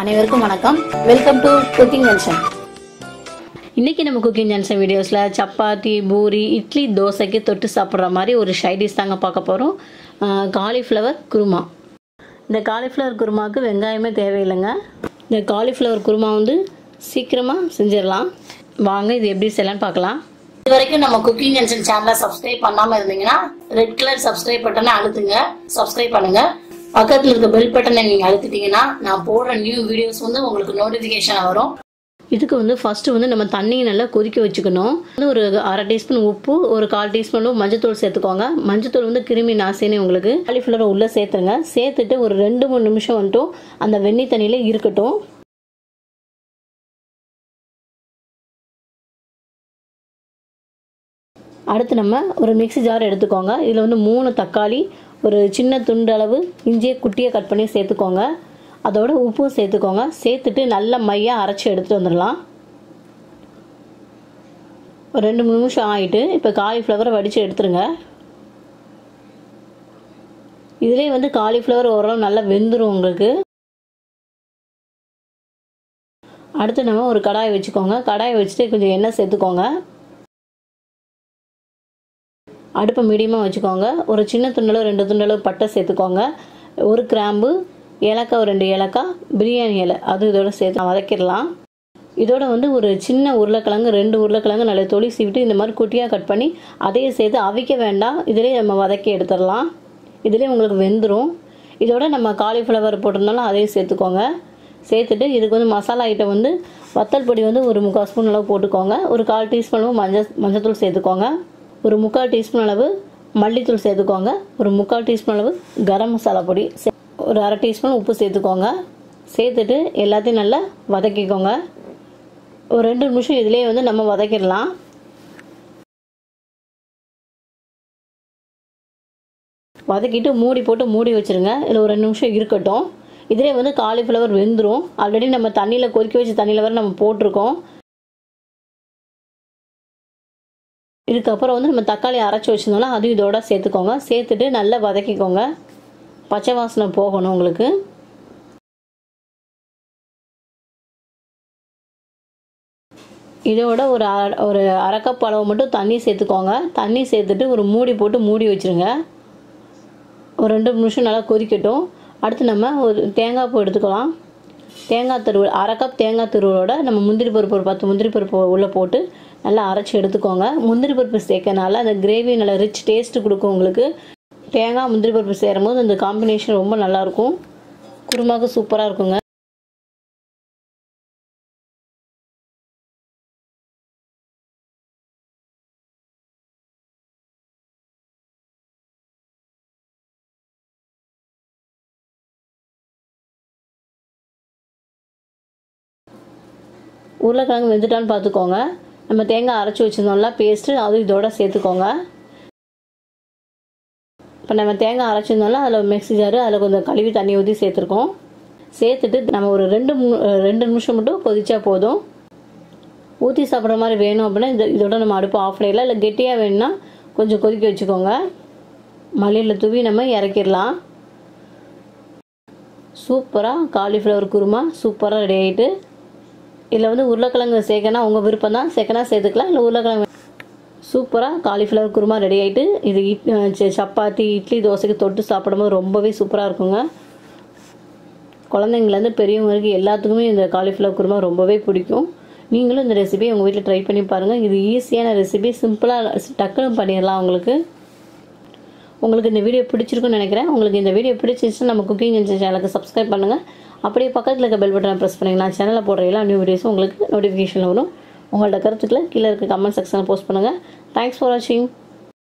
அனைவருக்கும் வணக்கம். Welcome to cooking junction இன்றைக்கி நம்ம குக்கிங் ஜங்ஷன் வீடியோஸில் சப்பாத்தி பூரி இட்லி தோசைக்கு தொட்டு சாப்பிட்ற மாதிரி ஒரு ஷைடிஷ் தாங்க பார்க்க போகிறோம் காலிஃப்ளவர் குருமா. இந்த காலிஃப்ளவர் குருமாவுக்கு வெங்காயமே தேவையில்லைங்க. இந்த காலிஃப்ளவர் குருமா வந்து சீக்கிரமாக செஞ்சிடலாம். வாங்க இது எப்படி செய்யலாம்னு பார்க்கலாம். இது வரைக்கும் நம்ம குக்கிங் ஜங்ஷன் சேனலை சப்ஸ்கிரைப் பண்ணாம இருந்தீங்கன்னா ரெட் கலர் சப்ஸ்கிரைப் பட்டனை அழுத்துங்க. சப்ஸ்கிரைப் பண்ணுங்க. பக்கத்தில் இருக்க பெல் பட்டனை நீங்கள் அழுத்திட்டீங்கன்னா நான் போடுற நியூ வீடியோஸ் வந்து உங்களுக்கு நோட்டிஃபிகேஷன் வரும். இதுக்கு வந்து ஃபஸ்ட்டு வந்து நம்ம தண்ணியை நல்லா கொதிக்க வச்சுக்கணும். வந்து ஒரு அரை டீஸ்பூன் உப்பு ஒரு கால் டீஸ்பூன் மஞ்சத்தூள் சேர்த்துக்கோங்க. மஞ்சத்தூள் வந்து கிருமி நாசினி உங்களுக்கு. காலிஃப்ளவரை உள்ளே சேர்த்துருங்க. சேர்த்துட்டு ஒரு ரெண்டு மூணு நிமிஷம் வந்துட்டும் அந்த வெந்நீர் தண்ணியில் இருக்கட்டும். அடுத்து நம்ம ஒரு மிக்ஸி ஜார் எடுத்துக்கோங்க. இதில் வந்து மூணு தக்காளி ஒரு சின்ன துண்டு அளவு இஞ்சியை குட்டியை கட் பண்ணி சேர்த்துக்கோங்க. அதோட உப்பும் சேர்த்துக்கோங்க. சேர்த்துட்டு நல்ல மையாக அரைச்சி எடுத்துகிட்டு வந்துடலாம். ஒரு ரெண்டு மூணு நிமிஷம் ஆகிட்டு இப்போ காலிஃப்ளவரை வடித்து எடுத்துருங்க. இதுலேயே வந்து காலிஃப்ளவர் ஓரளவு நல்லா வெந்துடும் உங்களுக்கு. அடுத்து நம்ம ஒரு கடாயை வச்சுக்கோங்க. கடாயை வச்சுட்டு கொஞ்சம் எண்ணெய் சேர்த்துக்கோங்க. அடுப்பை மீடியமாக வச்சுக்கோங்க. ஒரு சின்ன துண்டளவு ரெண்டு துண்டளவு பட்டை சேர்த்துக்கோங்க. ஒரு கிராம்பு ஏலக்காய் ஒரு ரெண்டு ஏலக்காய் பிரியாணி இலை. அது இதோட சேர்த்து வதக்கிடலாம். இதோட வந்து ஒரு சின்ன உருளைக்கிழங்கு ரெண்டு உருளைக்கிழங்கு நல்லா தொளி சீவிட்டு இந்த மாதிரி குட்டியாக கட் பண்ணி அதையே சேர்த்து அவிக்க வேண்டாம். இதிலே நம்ம வதக்கி எடுத்துடலாம். இதிலே உங்களுக்கு வெந்துடும் இதோட நம்ம காலிஃப்ளவர் போட்டிருந்தாலும் அதையும் சேர்த்துக்கோங்க. சேர்த்துட்டு இதுக்கு வந்து மசாலா ஐட்டம் வந்து வத்தல் பொடி வந்து ஒரு முக்கால் ஸ்பூன் அளவு போட்டுக்கோங்க. ஒரு கால் டீஸ்பூன் அளவு மஞ்சள் மஞ்சத்தூள் சேர்த்துக்கோங்க. ஒரு முக்கால் டீஸ்பூன் அளவு மல்லித்தூள் சேர்த்துக்கோங்க. ஒரு முக்கால் டீஸ்பூன் அளவு கரம் மசாலா பொடி சே- ஒரு அரை டீஸ்பூன் உப்பு சேர்த்துக்கோங்க. சேர்த்துட்டு எல்லாத்தையும் நல்லா வதக்கிக்கோங்க. ஒரு ரெண்டு நிமிஷம் இதுலேயே வந்து நம்ம வதக்கிடலாம். வதக்கிட்டு மூடி போட்டு மூடி வச்சிருங்க. இதில் ஒரு ரெண்டு நிமிஷம் இருக்கட்டும். இதிலே வந்து காலிஃப்ளவர் வெந்துடும் ஆல்ரெடி நம்ம தண்ணியில் கொதிக்க வச்சு தண்ணியில் வர நம்ம போட்டிருக்கோம். இதுக்கப்புறம் வந்து நம்ம தக்காளி அரைச்சி வச்சிருந்தோம்னா அதுவும் இதோட சேர்த்துக்கோங்க. சேர்த்துட்டு நல்லா வதக்கிக்கோங்க. பச்சை வாசனை போகணும் உங்களுக்கு. இதோட ஒரு ஒரு அரைக்கப் அளவு மட்டும் தண்ணி சேர்த்துக்கோங்க. தண்ணி சேர்த்துட்டு ஒரு மூடி போட்டு மூடி வச்சிருங்க. ஒரு ரெண்டு நிமிஷம் நல்லா கொதிக்கட்டும். அடுத்து நம்ம ஒரு தேங்காய் பூ எடுத்துக்கலாம். தேங்காய் துருவல் அரை கப் தேங்காய் துருவலோட நம்ம முந்திரி பருப்பு ஒரு பத்து முந்திரி பருப்பு உள்ளே போட்டு நல்லா அரைச்சி எடுத்துக்கோங்க. முந்திரி பருப்பு சேர்க்கனால அந்த கிரேவி நல்லா ரிச் டேஸ்ட்டு கொடுக்கும் உங்களுக்கு. தேங்காய் முந்திரி பருப்பு சேரும் போது அந்த காம்பினேஷன் ரொம்ப நல்லாயிருக்கும் குருமாவுக்கு சூப்பராக இருக்குங்க. உருளைக்கிழங்கு வெந்துட்டான்னு பார்த்துக்கோங்க நம்ம தேங்காய் அரைச்சி வச்சுருந்தோம்ல பேஸ்ட்டு அதுவும் இதோட சேர்த்துக்கோங்க. இப்போ நம்ம தேங்காய் அரைச்சிருந்தோம்ல அதில் மிக்ஸி ஜாரு அதில் கொஞ்சம் கழுவி தண்ணி ஊற்றி சேர்த்துருக்கோம். சேர்த்துட்டு நம்ம ஒரு ரெண்டு ரெண்டு நிமிஷம் மட்டும் கொதிச்சா போதும். ஊற்றி சாப்பிட்ற மாதிரி வேணும் அப்படின்னா இது இதோட நம்ம அடுப்பு ஆஃப் பண்ணிடலாம் இல்லை கெட்டியாக வேணும்னா கொஞ்சம் கொதிக்க வச்சுக்கோங்க. மல்லியில் தூவி நம்ம இறக்கிடலாம். சூப்பராக காலிஃப்ளவர் குருமா சூப்பராக ரெடி ஆகிட்டு இதில் வந்து உருளைக்கிழங்கு சேர்க்கனா உங்கள் விருப்பம் தான் சேர்க்கனா சேர்த்துக்கலாம். இல்லை உருளைக்கிழங்கு சூப்பராக காலிஃப்ளவர் குருமா ரெடி ஆகிட்டு இது இட் ச- சப்பாத்தி இட்லி தோசைக்கு தொட்டு சாப்பிடும்போது ரொம்பவே சூப்பராக இருக்குங்க. குழந்தைங்கலேருந்து பெரியவங்க வரைக்கும் எல்லாத்துக்குமே இந்த காலிஃப்ளவர் குருமா ரொம்பவே பிடிக்கும். நீங்களும் இந்த ரெசிபி உங்கள் வீட்டில் ட்ரை பண்ணி பாருங்கள் இது ஈஸியான ரெசிபி சிம்பிளாக டக்குன்னு பண்ணிடலாம் உங்களுக்கு. உங்களுக்கு இந்த வீடியோ பிடிச்சிருக்குன்னு நினைக்கிறேன். உங்களுக்கு இந்த வீடியோ பிடிச்சிருச்சுன்னா நம்ம குக்கிங் சேனலுக்கு சப்ஸ்கிரைப் பண்ணுங்கள் அப்படியே பக்கத்தில் இருக்க பெல் பட்டனை ப்ரெஸ் பண்ணுங்க. நான் சேனலில் போடுற எல்லா நியூ வீடியோஸும் உங்களுக்கு நோட்டிஃபிகேஷன் வரும். உங்களோட கருத்துக்களை கீழே இருக்க கமெண்ட் செக்ஷனில் போஸ்ட் பண்ணுங்கள் தேங்க்ஸ் ஃபார் வாட்சிங்